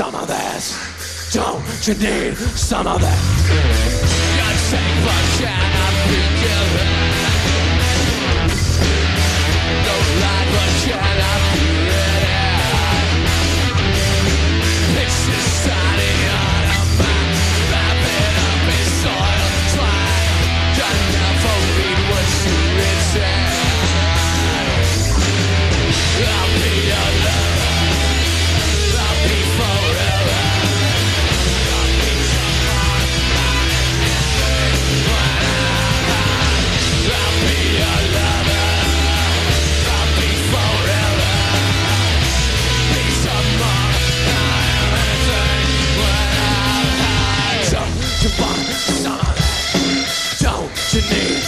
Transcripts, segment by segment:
some of this? Don't you need some of that? what you need.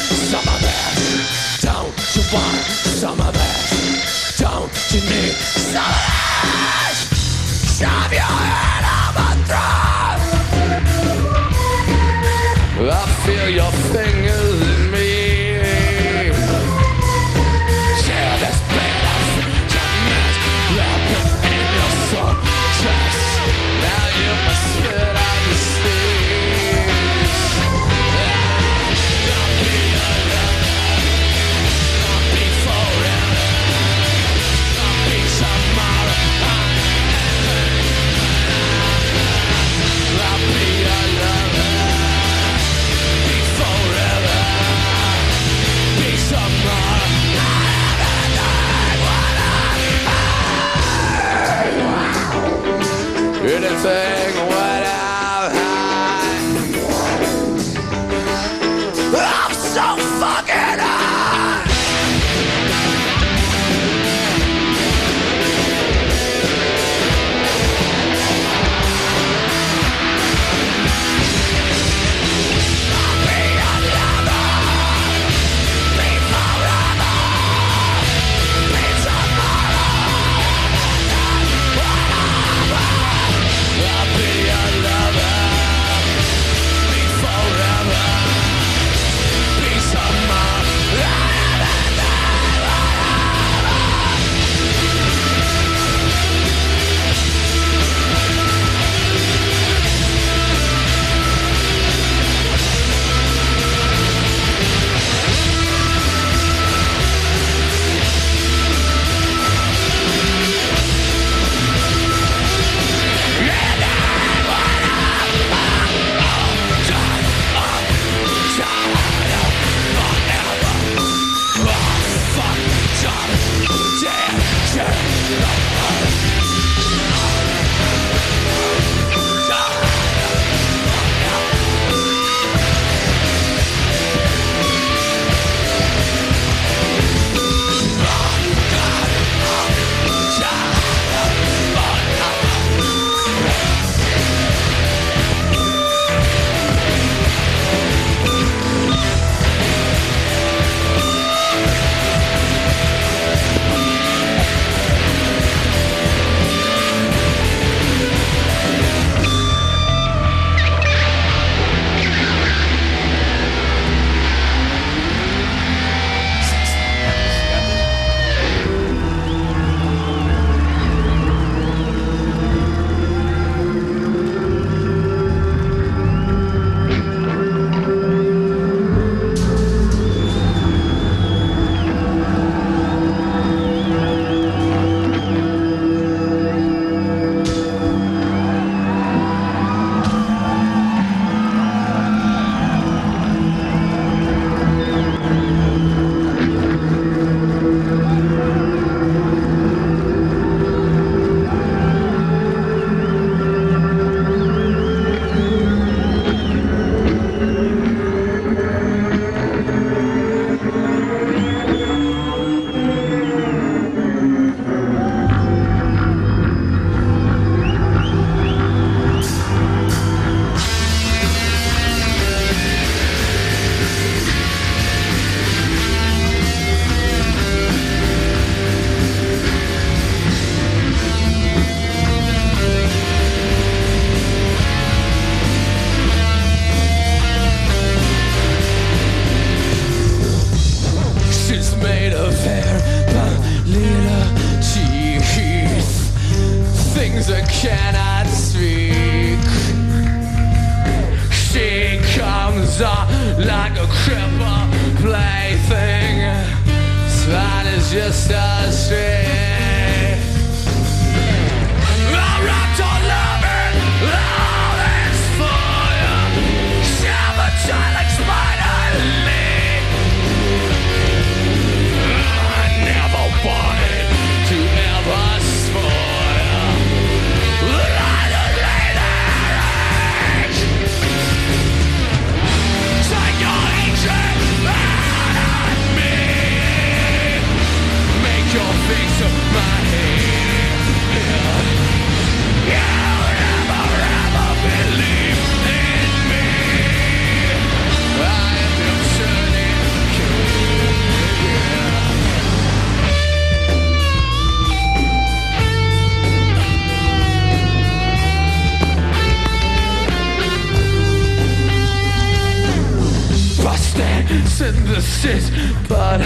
synthesis, but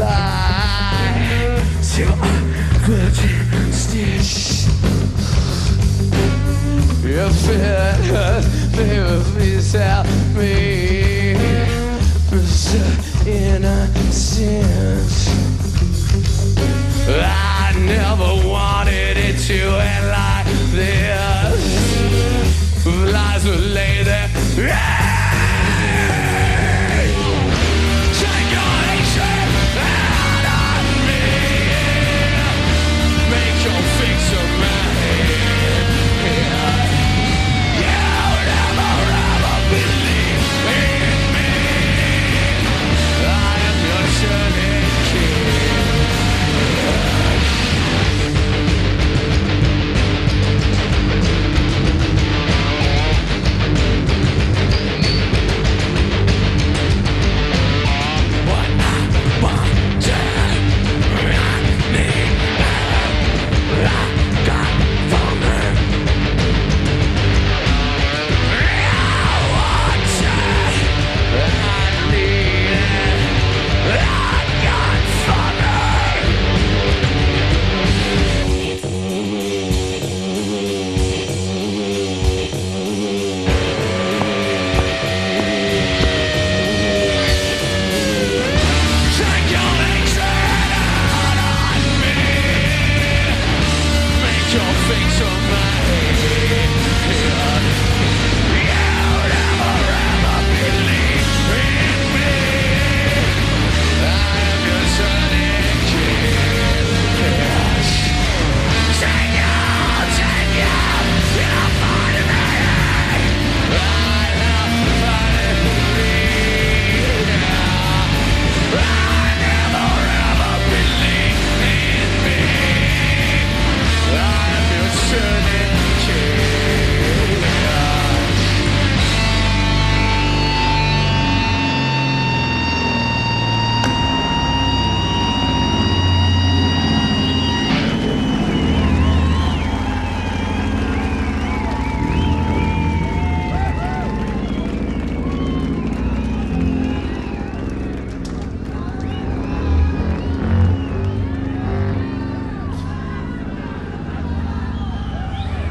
I still good stitch. If it hurt me, please help me, Mr. Innocent. I never wanted it to end like this. Lies were laid there.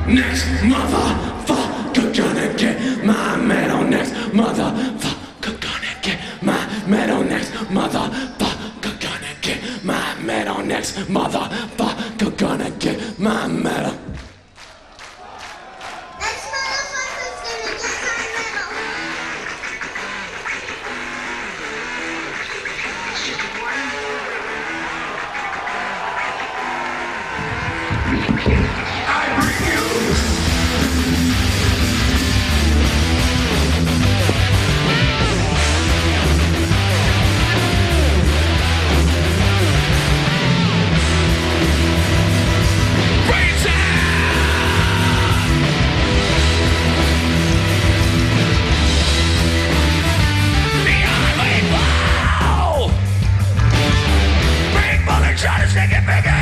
next motherfucker gonna get my metal next. Motherfucker gonna get my metal next. Motherfucker gonna get my metal next. Motherfucker gonna get my metal. shake it bigger.